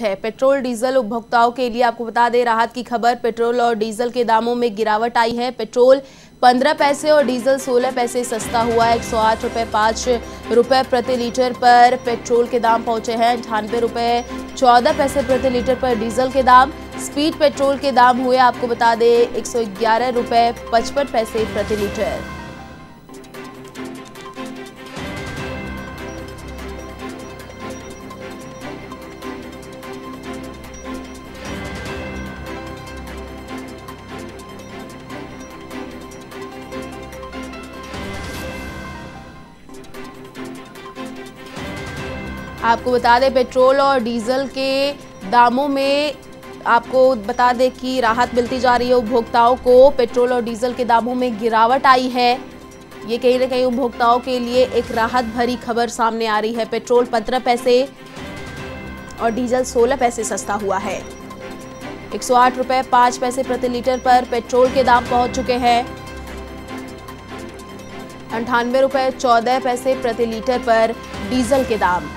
है। Petrol, diesel उपभोक्ताओं के लिए आपको बता दें, राहत की खबर, पेट्रोल और डीजल के दामों में गिरावट आई है। पेट्रोल 15 पैसे और डीजल 16 पैसे सस्ता हुआ है। एक सौ आठ रुपये पाँच रुपये प्रति लीटर पर पेट्रोल के दाम पहुँचे हैं। अंठानवे रुपये चौदह पैसे प्रति लीटर पर डीजल के दाम। स्पीड पेट्रोल के दाम हुए, आपको बता दें, एक सौ ग्यारह रुपये पचपन पैसे प्रति लीटर। आपको बता दें, पेट्रोल और डीजल के दामों में आपको बता दें कि राहत मिलती जा रही है। उपभोक्ताओं को पेट्रोल और डीजल के दामों में गिरावट आई है। ये कहीं ना कहीं उपभोक्ताओं के लिए एक राहत भरी खबर सामने आ रही है। पेट्रोल पंद्रह पैसे और डीजल सोलह पैसे सस्ता हुआ है। एक सौ आठ रुपये पाँच पैसे प्रति लीटर पर पेट्रोल के दाम पहुँच चुके हैं। अंठानवे रुपये चौदह पैसे प्रति लीटर पर डीजल के दाम।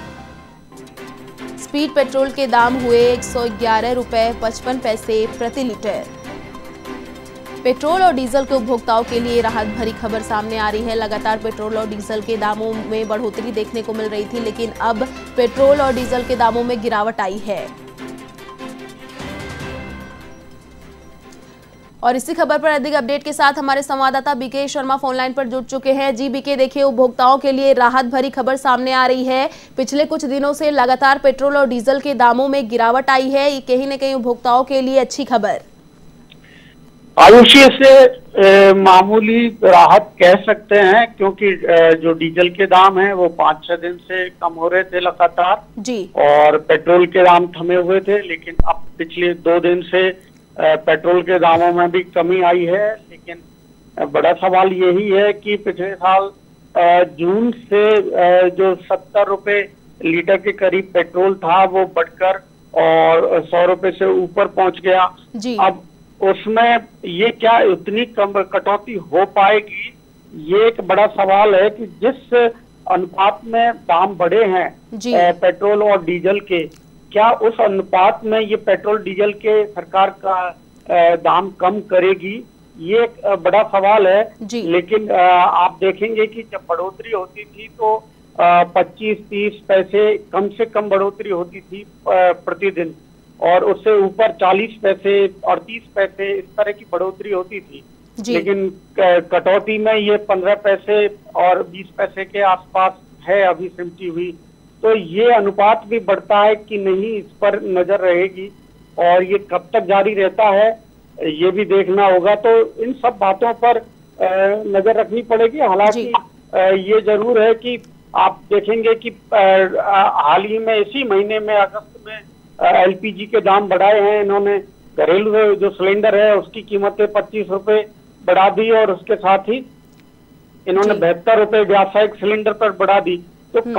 स्पीड पेट्रोल के दाम हुए एक सौ पैसे प्रति लीटर। पेट्रोल और डीजल के उपभोक्ताओं के लिए राहत भरी खबर सामने आ रही है। लगातार पेट्रोल और डीजल के दामों में बढ़ोतरी देखने को मिल रही थी, लेकिन अब पेट्रोल और डीजल के दामों में गिरावट आई है। और इसी खबर पर अधिक अपडेट के साथ हमारे संवाददाता बीके शर्मा फोनलाइन पर जुड़ चुके हैं। जी बीके देखिए उपभोक्ताओं के लिए राहत भरी खबर सामने आ रही है। पिछले कुछ दिनों से लगातार पेट्रोल और डीजल के दामों में गिरावट आई है। ये कहीं न कहीं उपभोक्ताओं के लिए अच्छी खबर। आयुषी से मामूली राहत कह सकते हैं क्योंकि जो डीजल के दाम हैं वो पाँच छह दिन से कम हो रहे थे लगातार। जी। और पेट्रोल के दाम थमे हुए थे लेकिन अब पिछले दो दिन से पेट्रोल के दामों में भी कमी आई है लेकिन बड़ा सवाल यही है कि पिछले साल जून से जो सत्तर रुपए लीटर के करीब पेट्रोल था वो बढ़कर और सौ रुपए से ऊपर पहुँच गया। जी। अब उसमें ये क्या उतनी कम कटौती हो पाएगी? ये एक बड़ा सवाल है कि जिस अनुपात में दाम बढ़े हैं पेट्रोल और डीजल के क्या उस अनुपात में ये पेट्रोल डीजल के सरकार का दाम कम करेगी? ये एक बड़ा सवाल है। लेकिन आप देखेंगे कि जब बढ़ोतरी होती थी तो 25 30 पैसे कम से कम बढ़ोतरी होती थी प्रतिदिन। और उससे ऊपर 40 पैसे और 30 पैसे इस तरह की बढ़ोतरी होती थी। लेकिन कटौती में ये 15 पैसे और 20 पैसे के आसपास है अभी सिमटी हुई। तो ये अनुपात भी बढ़ता है कि नहीं इस पर नज़र रहेगी। और ये कब तक जारी रहता है ये भी देखना होगा। तो इन सब बातों पर नज़र रखनी पड़ेगी। हालाँकि ये ज़रूर है कि आप देखेंगे कि हाल ही में इसी महीने में अगस्त में एलपीजी के दाम बढ़ाए हैं। इन्होंने घरेलू जो सिलेंडर है उसकी कीमतें पच्चीस रुपए बढ़ा दी और उसके साथ ही इन्होंने बहत्तर रुपए व्यावसायिक सिलेंडर पर बढ़ा दी। तो हम्म।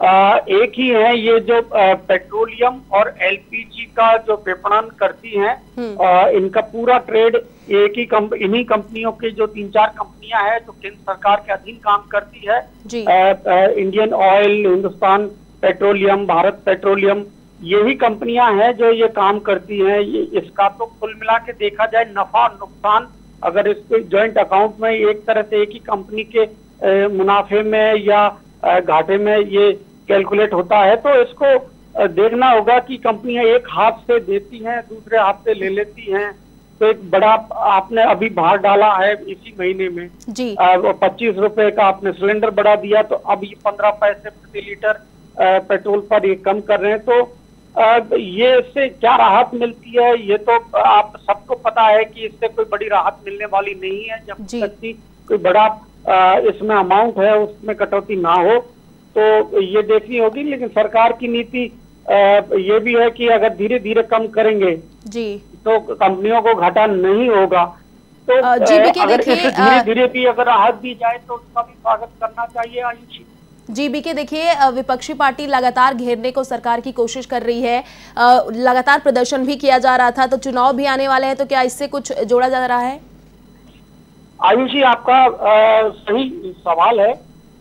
कंपनियाँ एक ही है ये जो पेट्रोलियम और एलपीजी का जो विपणन करती हैं हम्म। इनका पूरा ट्रेड एक ही कम, इन्हीं कंपनियों के जो तीन चार कंपनियाँ हैं जो केंद्र सरकार के अधीन काम करती है। आ, Indian oil Hindustan petroleum Bharat petroleum यही कंपनियाँ हैं जो ये काम करती हैं। ये इसका तो कुल मिला के देखा जाए नफा नुकसान अगर इसके ज्वाइंट अकाउंट में एक तरह से एक ही कंपनी के मुनाफे में या घाटे में ये कैलकुलेट होता है तो इसको देखना होगा कि कंपनियाँ एक हाथ से देती हैं दूसरे हाथ से ले लेती हैं। तो एक बड़ा आपने अभी भार डाला है इसी महीने में। जी। पच्चीस रुपए का आपने सिलेंडर बढ़ा दिया तो अब ये पंद्रह पैसे प्रति लीटर पेट्रोल पर ये कम कर रहे हैं। तो ये इससे क्या राहत मिलती है? ये तो आप सबको पता है कि इससे कोई बड़ी राहत मिलने वाली नहीं है जब तक की कोई बड़ा इसमें अमाउंट है उसमें कटौती ना हो तो ये देखनी होगी लेकिन सरकार की नीति ये भी है कि अगर धीरे धीरे कम करेंगे जी। तो कंपनियों को घाटा नहीं होगा। तो जी अगर धीरे धीरे भी अगर राहत दी जाए तो उसका भी स्वागत करना चाहिए आयुषी जी। बीके देखिए विपक्षी पार्टी लगातार घेरने को सरकार की कोशिश कर रही है। लगातार प्रदर्शन भी किया जा रहा था तो चुनाव भी आने वाले हैं तो क्या इससे कुछ जोड़ा जा रहा है? आयुषी आपका आ, सही सवाल है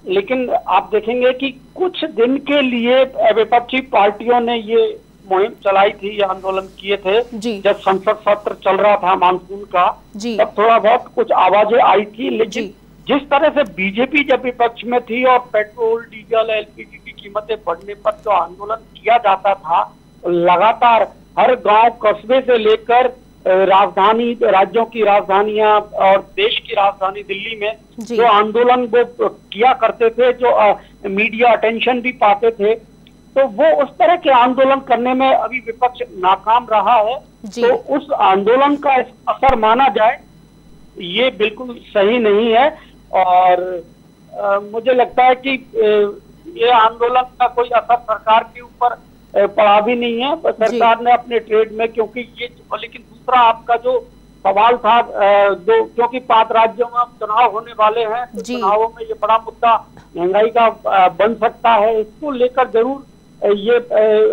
लेकिन आप देखेंगे कि कुछ दिन के लिए विपक्षी पार्टियों ने ये मुहिम चलाई थी ये आंदोलन किए थे जब संसद सत्र चल रहा था मानसून का तब थोड़ा बहुत कुछ आवाज़ें आई थी लेकिन जिस तरह से बीजेपी जब विपक्ष में थी और पेट्रोल डीजल एलपीजी की कीमतें बढ़ने पर जो आंदोलन किया जाता था लगातार हर गाँव कस्बे से लेकर राजधानी राज्यों की राजधानियाँ और देश की राजधानी दिल्ली में जो। आंदोलन वो किया करते थे जो आ, मीडिया अटेंशन भी पाते थे तो वो उस तरह के आंदोलन करने में अभी विपक्ष नाकाम रहा है। तो उस आंदोलन का असर माना जाए ये बिल्कुल सही नहीं है और आ, मुझे लगता है कि ये आंदोलन का कोई असर सरकार के ऊपर पड़ा भी नहीं है पर सरकार ने अपने ट्रेड में क्योंकि ये लेकिन दूसरा आपका जो सवाल था जो क्योंकि पाँच राज्यों में चुनाव होने वाले हैं तो चुनावों में ये बड़ा मुद्दा महँगाई का बन सकता है। इसको लेकर ज़रूर ये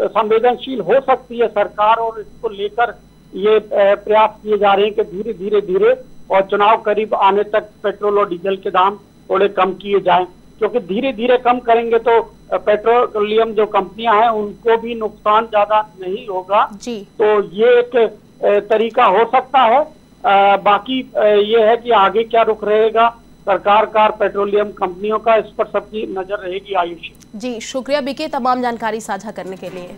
संवेदनशील हो सकती है सरकार और इसको लेकर ये प्रयास किए जा रहे हैं कि धीरे धीरे धीरे और चुनाव करीब आने तक पेट्रोल और डीजल के दाम थोड़े कम किए जाएँ। क्योंकि धीरे धीरे कम करेंगे तो पेट्रोलियम जो कंपनियाँ हैं उनको भी नुकसान ज़्यादा नहीं होगा। जी। तो ये एक तरीका हो सकता है। आ, बाकी ये है कि आगे क्या रुख रहेगा। सरकार का पेट्रोलियम कंपनियों का इस पर सबकी नज़र रहेगी आयुष जी शुक्रिया बीके तमाम जानकारी साझा करने के लिए।